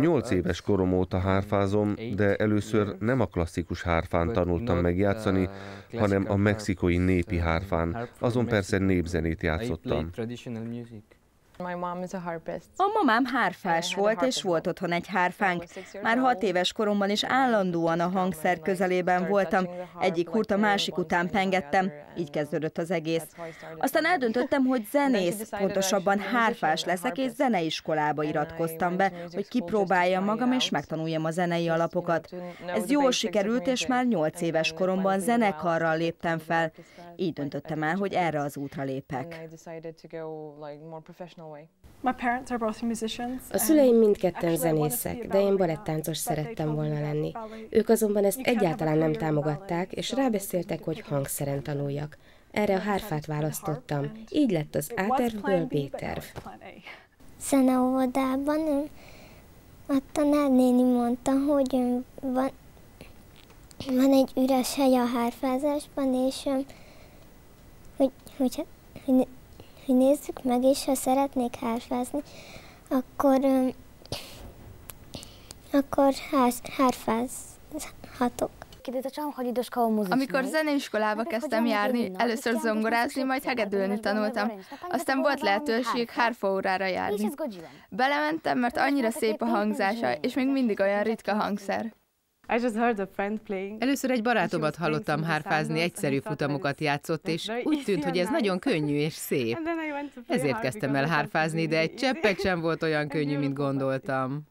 Nyolc éves korom óta hárfázom, de először nem a klasszikus hárfán tanultam megjátszani, hanem a mexikói népi hárfán. Azon persze népzenét játszottam. A mamám hárfás volt, és volt otthon egy hárfánk. Már hat éves koromban is állandóan a hangszer közelében voltam. Egyik húrt a másik után pengettem, így kezdődött az egész. Aztán eldöntöttem, hogy zenész, pontosabban hárfás leszek, és zeneiskolába iratkoztam be, hogy kipróbáljam magam, és megtanuljam a zenei alapokat. Ez jól sikerült, és már nyolc éves koromban zenekarral léptem fel. Így döntöttem el, hogy erre az útra lépek. A szüleim mindketten zenészek, de én balettáncos szerettem volna lenni. Ők azonban ezt egyáltalán nem támogatták, és rábeszéltek, hogy hangszeren tanuljak. Erre a hárfát választottam. Így lett az A tervből B terv. Zeneóvodában a tanárnéni mondta, hogy van, van egy üres hely a hárfázásban, és hogy, hogy, hogy hogy nézzük meg, és ha szeretnék hárfázni, akkor, akkor ház, hárfázhatok. Amikor zeneiskolába kezdtem járni, először zongorázni, majd hegedülni tanultam. Aztán volt lehetőség hárfa. órára járni. Belementem, mert annyira szép a hangzása, és még mindig olyan ritka hangszer. Először egy barátomat hallottam hárfázni, egyszerű futamokat játszott, és úgy tűnt, hogy ez nagyon könnyű és szép. Ezért kezdtem el hárfázni, de egy cseppet sem volt olyan könnyű, mint gondoltam.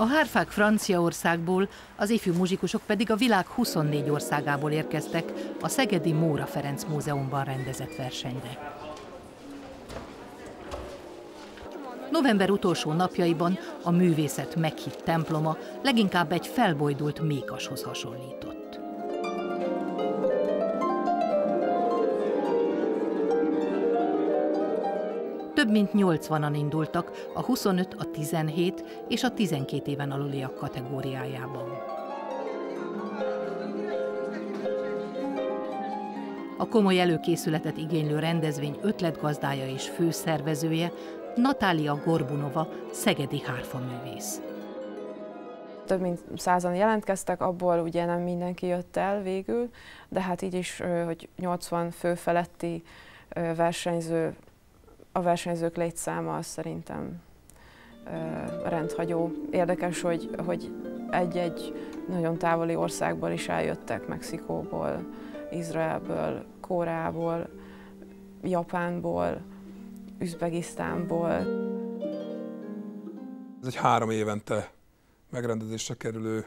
A hárfák Franciaországból, az ifjú muzsikusok pedig a világ 24 országából érkeztek a Szegedi Móra Ferenc Múzeumban rendezett versenyre. November utolsó napjaiban a művészet meghitt temploma leginkább egy felbojdult mékashoz hasonlított. Több mint 80-an indultak a 25, a 17 és a 12 éven aluliak kategóriájában. A komoly előkészületet igénylő rendezvény ötletgazdája és főszervezője Natália Gorbunova, szegedi hárfaművész. Több mint százan jelentkeztek, abból ugye nem mindenki jött el végül, de hát így is, hogy 80 fő feletti versenyző a versenyzők létszáma az szerintem rendhagyó. Érdekes, hogy, hogy egy-egy nagyon távoli országból is eljöttek, Mexikóból, Izraelből, Koreából, Japánból, Üzbegisztánból. Ez egy három évente megrendezésre kerülő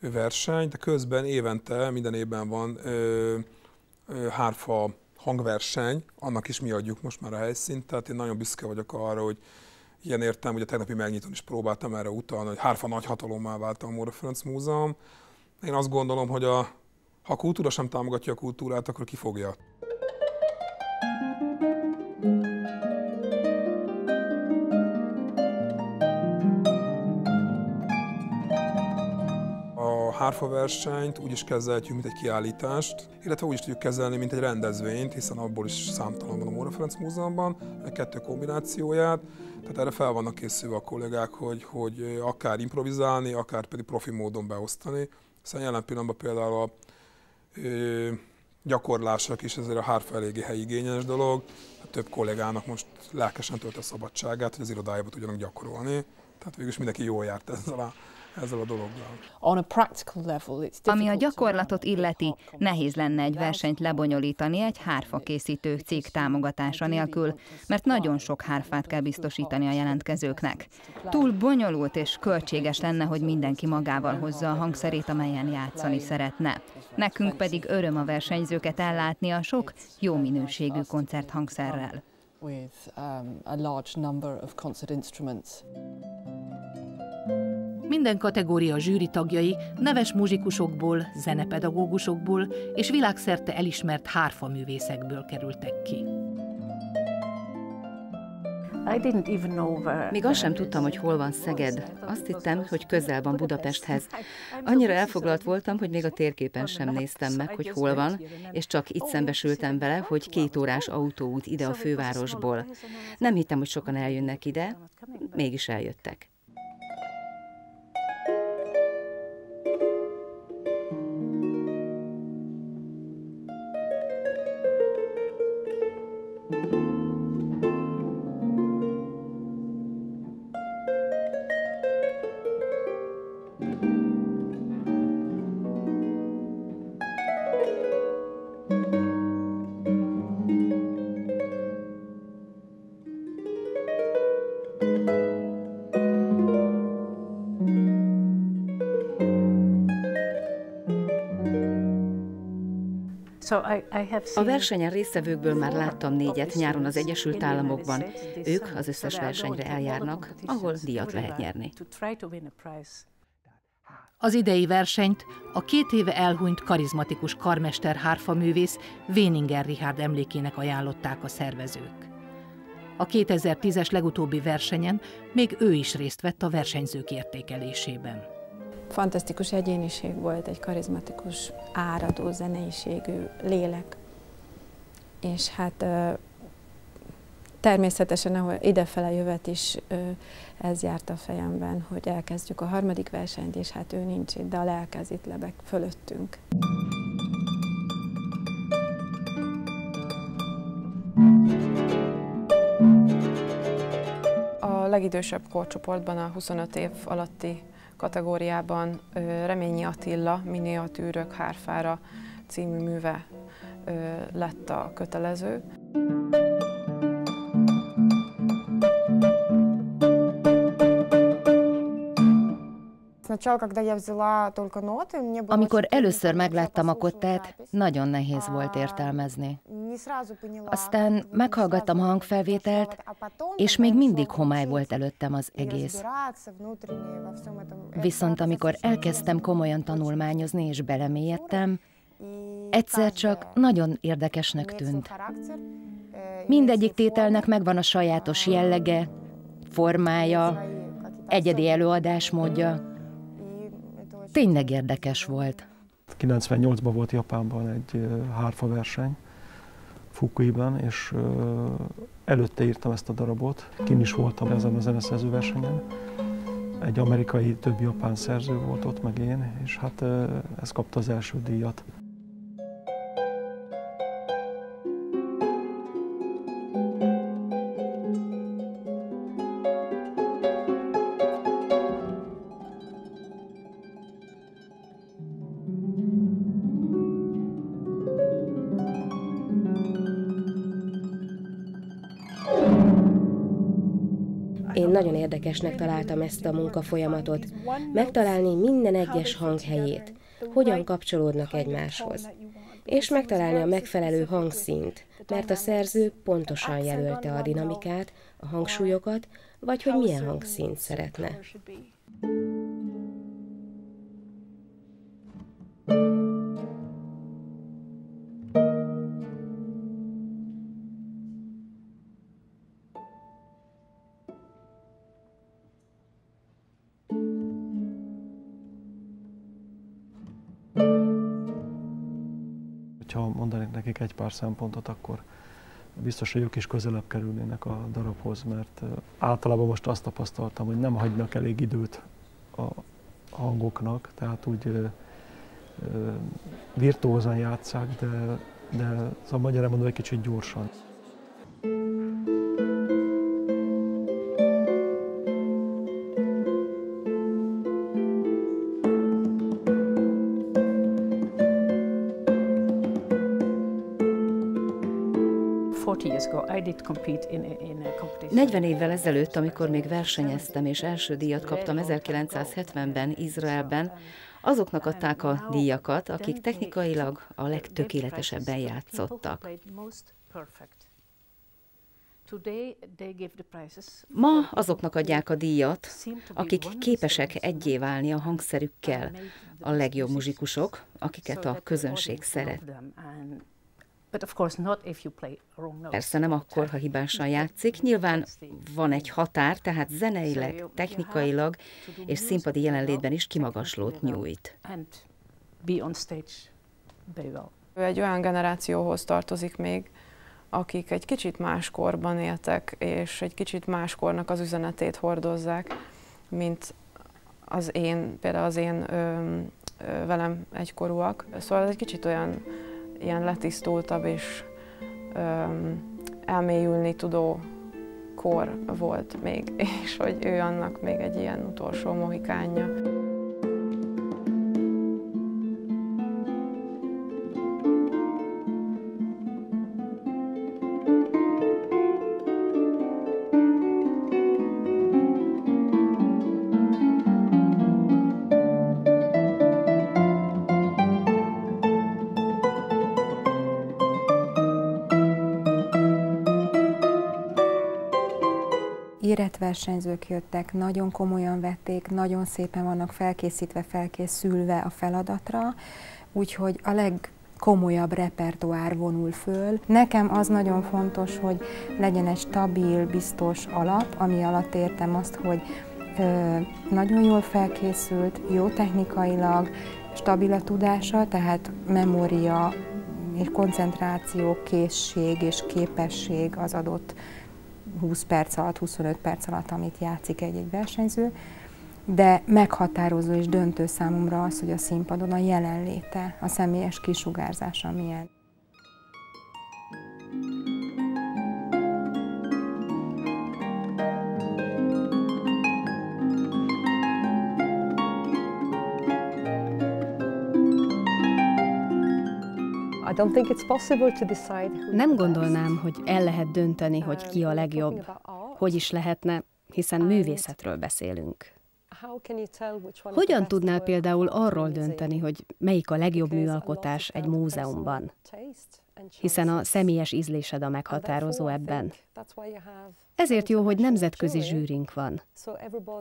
verseny, de közben évente, minden évben van ö, ö, hárfa hangverseny, annak is mi adjuk most már a helyszínt, tehát én nagyon büszke vagyok arra, hogy ilyen értem, hogy a tegnapi megnyitón is próbáltam erre utalni, hogy hárfa nagy hatalommá vált a Móra Ferenc Múzeum. Én azt gondolom, hogy a, ha a kultúra sem támogatja a kultúrát, akkor ki fogja. Hárfa versenyt úgy is kezelhetjük, mint egy kiállítást, illetve úgy is tudjuk kezelni, mint egy rendezvényt, hiszen abból is számtalan van a Móra Ferenc Múzeumban, a kettő kombinációját, tehát erre fel vannak készülve a kollégák, hogy, hogy akár improvizálni, akár pedig profi módon beosztani, hiszen jelen pillanatban például a ö, gyakorlások is ezért a hárfa eléggé helyigényes dolog. A több kollégának most lelkesen tölt a szabadságát, hogy az irodájába tudjanak gyakorolni. Tehát végülis mindenki jól járt ezzel a ezzel a dologgal. Ami a gyakorlatot illeti, nehéz lenne egy versenyt lebonyolítani egy hárfa készítő cég támogatása nélkül, mert nagyon sok hárfát kell biztosítani a jelentkezőknek. Túl bonyolult és költséges lenne, hogy mindenki magával hozza a hangszerét, amelyen játszani szeretne. Nekünk pedig öröm a versenyzőket ellátni a sok jó minőségű koncerthangszerrel. With um, a large number of concert instruments. Minden kategória zsűri tagjai neves muzsikusokból, zenepedagógusokból és világszerte elismert hárfa művészekből kerültek ki. Még azt sem tudtam, hogy hol van Szeged. Azt hittem, hogy közel van Budapesthez. Annyira elfoglalt voltam, hogy még a térképen sem néztem meg, hogy hol van, és csak itt szembesültem vele, hogy két órás autóút ide a fővárosból. Nem hittem, hogy sokan eljönnek ide, mégis eljöttek. A versenyen résztvevőkből már láttam négyet nyáron az Egyesült Államokban. Ők az összes versenyre eljárnak, ahol díjat lehet nyerni. Az idei versenyt a két éve elhunyt karizmatikus karmester hárfaművész Véninger Richard emlékének ajánlották a szervezők. A 2010-es legutóbbi versenyen még ő is részt vett a versenyzők értékelésében fantasztikus egyéniség volt, egy karizmatikus, áradó zeneiségű lélek. És hát természetesen, ahol idefele jövet is ez járt a fejemben, hogy elkezdjük a harmadik versenyt, és hát ő nincs itt, de a lelkez itt lebeg fölöttünk. A legidősebb korcsoportban a 25 év alatti kategóriában Reményi Attila miniatűrök hárfára című műve lett a kötelező. Amikor először megláttam a kottát, nagyon nehéz volt értelmezni. Aztán meghallgattam a hangfelvételt, és még mindig homály volt előttem az egész. Viszont amikor elkezdtem komolyan tanulmányozni és belemélyedtem, egyszer csak nagyon érdekesnek tűnt. Mindegyik tételnek megvan a sajátos jellege, formája, egyedi előadásmódja, Tényleg érdekes volt. 98-ban volt Japánban egy hárfa verseny, Fukuiban, és előtte írtam ezt a darabot. Kim is voltam ezen a zeneszerző versenyen. Egy amerikai, több japán szerző volt ott, meg én, és hát ez kapta az első díjat. Nagyon érdekesnek találtam ezt a munkafolyamatot, megtalálni minden egyes hang helyét, hogyan kapcsolódnak egymáshoz, és megtalálni a megfelelő hangszínt, mert a szerző pontosan jelölte a dinamikát, a hangsúlyokat, vagy hogy milyen hangszínt szeretne. Nekik egy pár szempontot, akkor biztos, hogy ők is közelebb kerülnének a darabhoz, mert általában most azt tapasztaltam, hogy nem hagynak elég időt a hangoknak, tehát úgy virtuózan játszák, de, de szóval magyarán mondom, egy kicsit gyorsan. 40 évvel ezelőtt, amikor még versenyeztem és első díjat kaptam 1970-ben Izraelben, azoknak adták a díjakat, akik technikailag a legtökéletesebben játszottak. Ma azoknak adják a díjat, akik képesek egyé válni a hangszerükkel, a legjobb muzsikusok, akiket a közönség szeret. Persze nem akkor, ha hibásan játszik. Nyilván van egy határ, tehát zeneileg, technikailag és színpadi jelenlétben is kimagaslót nyújt. Ő egy olyan generációhoz tartozik még, akik egy kicsit más korban éltek, és egy kicsit más kornak az üzenetét hordozzák, mint az én, például az én ö, ö, velem egykorúak. Szóval ez egy kicsit olyan ilyen letisztultabb és ö, elmélyülni tudó kor volt még, és hogy ő annak még egy ilyen utolsó mohikánja. Versenyzők jöttek, nagyon komolyan vették, nagyon szépen vannak felkészítve, felkészülve a feladatra, úgyhogy a leg komolyabb repertoár vonul föl. Nekem az nagyon fontos, hogy legyen egy stabil, biztos alap, ami alatt értem azt, hogy ö, nagyon jól felkészült, jó technikailag, stabil a tudása, tehát memória és koncentráció, készség és képesség az adott 20 perc alatt, 25 perc alatt, amit játszik egy-egy versenyző, de meghatározó és döntő számomra az, hogy a színpadon a jelenléte, a személyes kisugárzása milyen. Nem gondolnám, hogy el lehet dönteni, hogy ki a legjobb. Hogy is lehetne, hiszen művészetről beszélünk. Hogyan tudnál például arról dönteni, hogy melyik a legjobb műalkotás egy múzeumban? Hiszen a személyes ízlésed a meghatározó ebben. Ezért jó, hogy nemzetközi zsűrink van.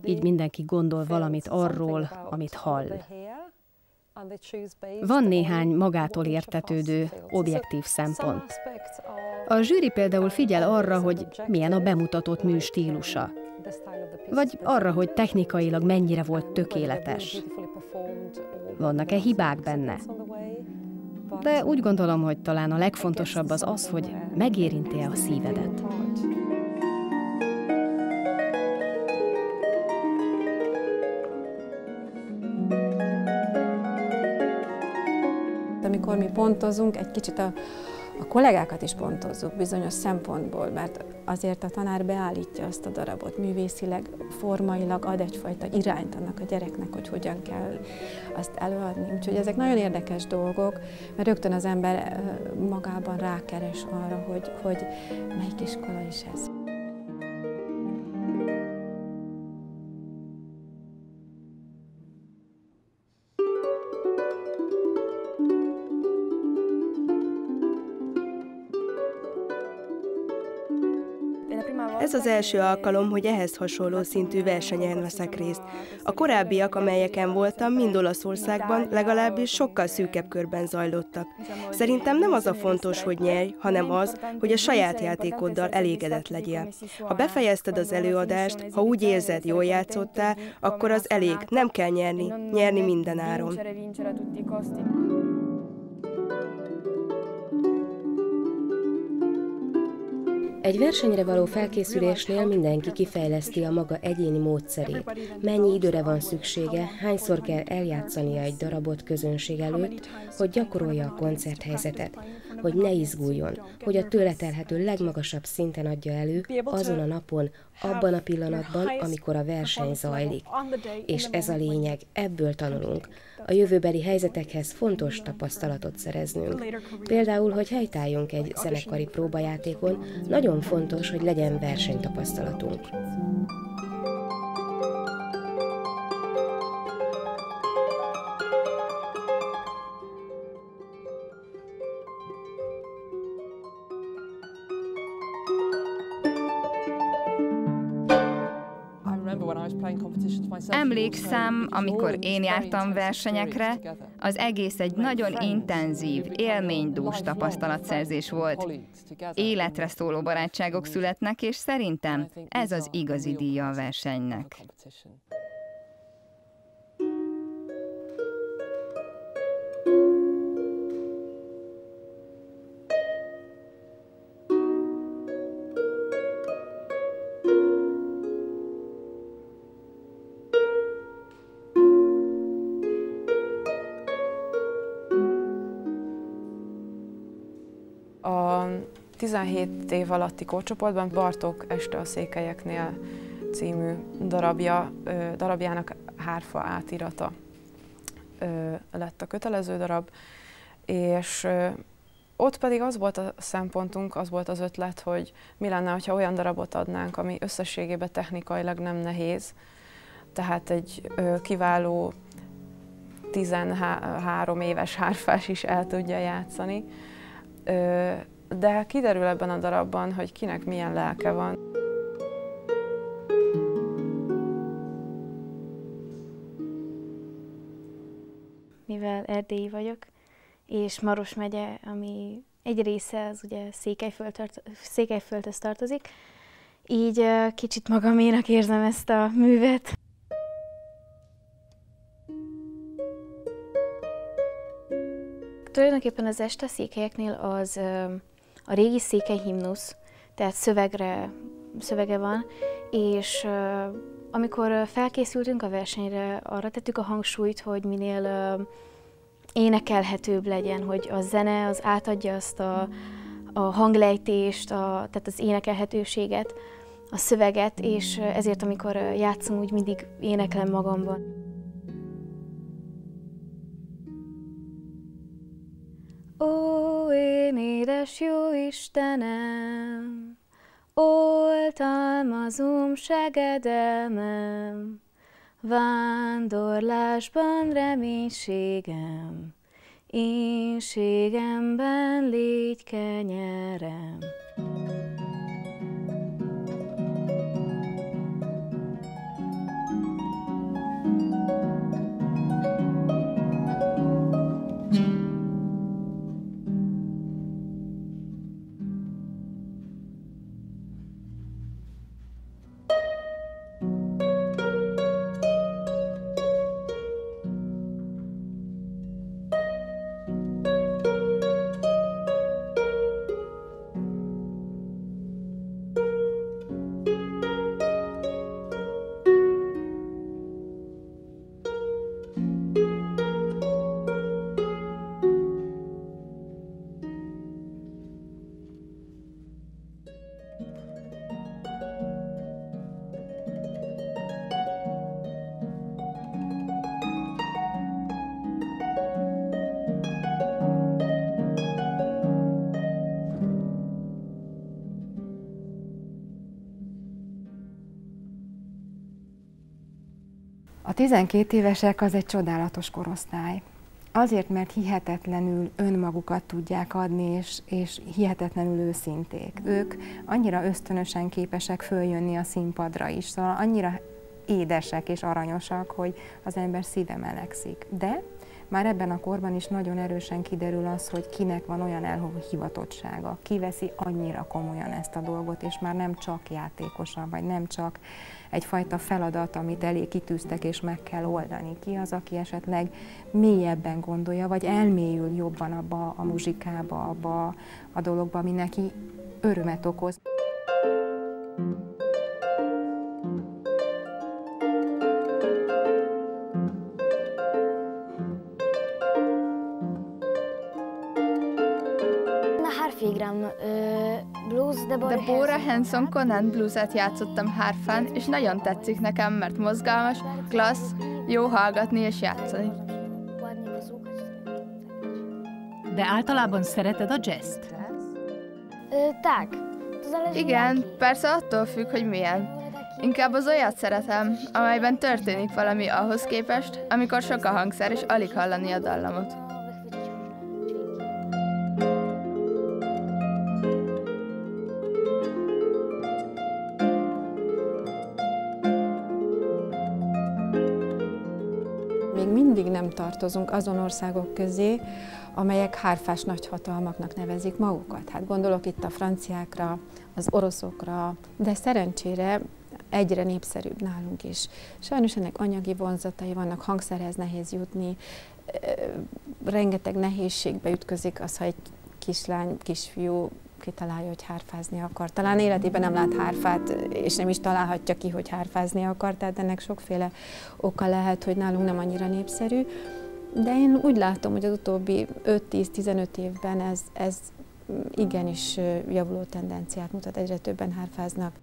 Így mindenki gondol valamit arról, amit hall. Van néhány magától értetődő, objektív szempont. A zsűri például figyel arra, hogy milyen a bemutatott mű stílusa, vagy arra, hogy technikailag mennyire volt tökéletes. Vannak-e hibák benne? De úgy gondolom, hogy talán a legfontosabb az az, hogy megérinti-e a szívedet. Amikor mi pontozunk, egy kicsit a, a kollégákat is pontozzuk bizonyos szempontból, mert azért a tanár beállítja azt a darabot művészileg, formailag ad egyfajta irányt annak a gyereknek, hogy hogyan kell azt előadni. Úgyhogy ezek nagyon érdekes dolgok, mert rögtön az ember magában rákeres arra, hogy, hogy melyik iskola is ez. Az első alkalom, hogy ehhez hasonló szintű versenyen veszek részt. A korábbiak, amelyeken voltam, mind Olaszországban, legalábbis sokkal szűkebb körben zajlottak. Szerintem nem az a fontos, hogy nyerj, hanem az, hogy a saját játékoddal elégedett legyél. Ha befejezted az előadást, ha úgy érzed, jól játszottál, akkor az elég, nem kell nyerni, nyerni minden áron. Egy versenyre való felkészülésnél mindenki kifejleszti a maga egyéni módszerét. Mennyi időre van szüksége, hányszor kell eljátszania egy darabot közönség előtt, hogy gyakorolja a koncerthelyzetet, hogy ne izguljon, hogy a tőle telhető legmagasabb szinten adja elő azon a napon, abban a pillanatban, amikor a verseny zajlik. És ez a lényeg, ebből tanulunk a jövőbeli helyzetekhez fontos tapasztalatot szereznünk. Például, hogy helytálljunk egy zenekari próbajátékon, nagyon fontos, hogy legyen versenytapasztalatunk. Emlékszem, amikor én jártam versenyekre, az egész egy nagyon intenzív, élménydús tapasztalatszerzés volt. Életre szóló barátságok születnek, és szerintem ez az igazi díja a versenynek. A 17 év alatti korcsoportban Bartók Este a székelyeknél című darabja, darabjának hárfa átirata lett a kötelező darab, és ott pedig az volt a szempontunk, az volt az ötlet, hogy mi lenne, ha olyan darabot adnánk, ami összességében technikailag nem nehéz, tehát egy kiváló 13 éves hárfás is el tudja játszani, de kiderül ebben a darabban, hogy kinek milyen lelke van. Mivel erdélyi vagyok, és Maros megye, ami egy része az ugye Székelyföld, Székelyföldhöz tartozik, így kicsit magaménak érzem ezt a művet. Tulajdonképpen az este székelyeknél az a régi székely himnusz, tehát szövegre, szövege van, és amikor felkészültünk a versenyre, arra tettük a hangsúlyt, hogy minél énekelhetőbb legyen, hogy a zene az átadja azt a, a hanglejtést, a, tehát az énekelhetőséget, a szöveget, és ezért amikor játszom, úgy mindig éneklem magamban. Én édes jó Istenem, oltalmazom segedelmem, vándorlásban reménységem, énségemben légy kenyerem. A 12 évesek az egy csodálatos korosztály. Azért, mert hihetetlenül önmagukat tudják adni, és, és hihetetlenül őszinték. Ők annyira ösztönösen képesek följönni a színpadra is, szóval annyira édesek és aranyosak, hogy az ember szíve melegszik. De már ebben a korban is nagyon erősen kiderül az, hogy kinek van olyan elhivatottsága, ki veszi annyira komolyan ezt a dolgot, és már nem csak játékosan, vagy nem csak egyfajta feladat, amit elé kitűztek és meg kell oldani. Ki az, aki esetleg mélyebben gondolja, vagy elmélyül jobban abba a muzsikába, abba a dologba, ami neki örömet okoz. Deborah Hanson Conan blueset játszottam hárfán, és nagyon tetszik nekem, mert mozgalmas, klassz, jó hallgatni és játszani. De általában szereted a jazz-t? Igen, persze attól függ, hogy milyen. Inkább az olyat szeretem, amelyben történik valami ahhoz képest, amikor sok a hangszer és alig hallani a dallamot. Tartozunk azon országok közé, amelyek hárfás nagyhatalmaknak nevezik magukat. Hát gondolok itt a franciákra, az oroszokra, de szerencsére egyre népszerűbb nálunk is. Sajnos ennek anyagi vonzatai vannak, hangszerhez nehéz jutni, rengeteg nehézségbe ütközik az, ha egy kislány, kisfiú kitalálja, hogy hárfázni akar. Talán életében nem lát hárfát, és nem is találhatja ki, hogy hárfázni akar, tehát ennek sokféle oka lehet, hogy nálunk nem annyira népszerű. De én úgy látom, hogy az utóbbi 5-10-15 évben ez, ez igenis javuló tendenciát mutat, egyre többen hárfáznak.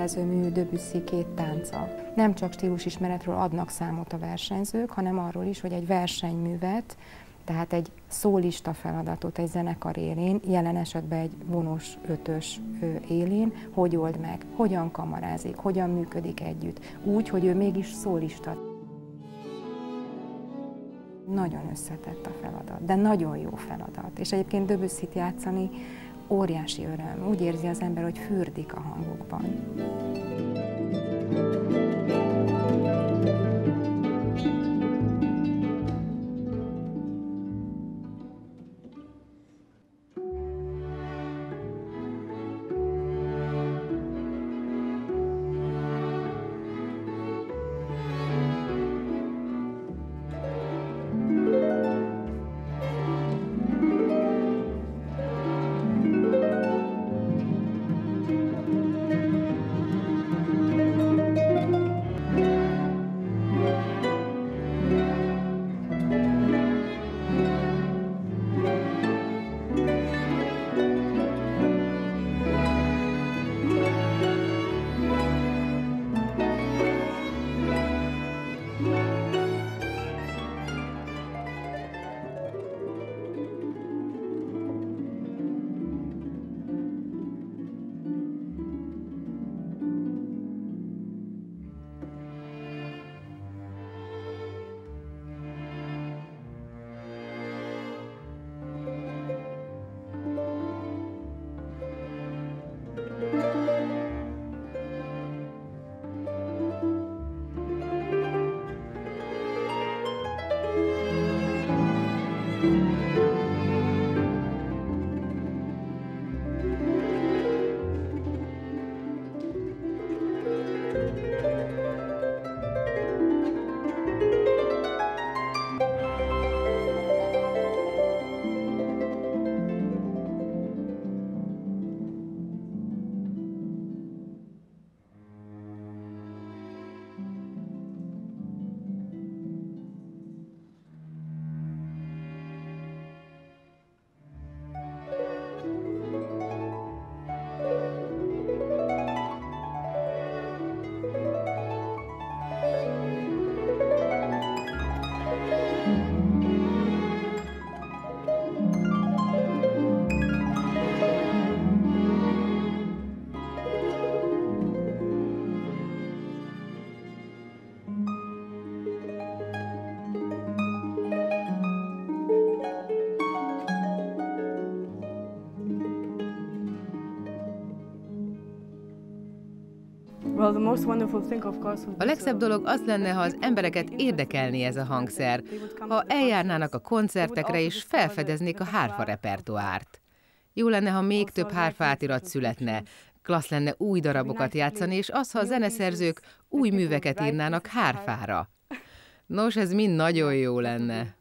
Kötelező mű Debussy két tánca. Nem csak stílusismeretről adnak számot a versenyzők, hanem arról is, hogy egy versenyművet, tehát egy szólista feladatot egy zenekar élén, jelen esetben egy vonos ötös élén, hogy old meg, hogyan kamarázik, hogyan működik együtt, úgy, hogy ő mégis szólista. Nagyon összetett a feladat, de nagyon jó feladat. És egyébként Debussy-t játszani óriási öröm. Úgy érzi az ember, hogy fürdik a hangokban. A legszebb dolog az lenne, ha az embereket érdekelné ez a hangszer, ha eljárnának a koncertekre és felfedeznék a hárfa repertoárt. Jó lenne, ha még több hárfa átirat születne, klassz lenne új darabokat játszani, és az, ha a zeneszerzők új műveket írnának hárfára. Nos, ez mind nagyon jó lenne.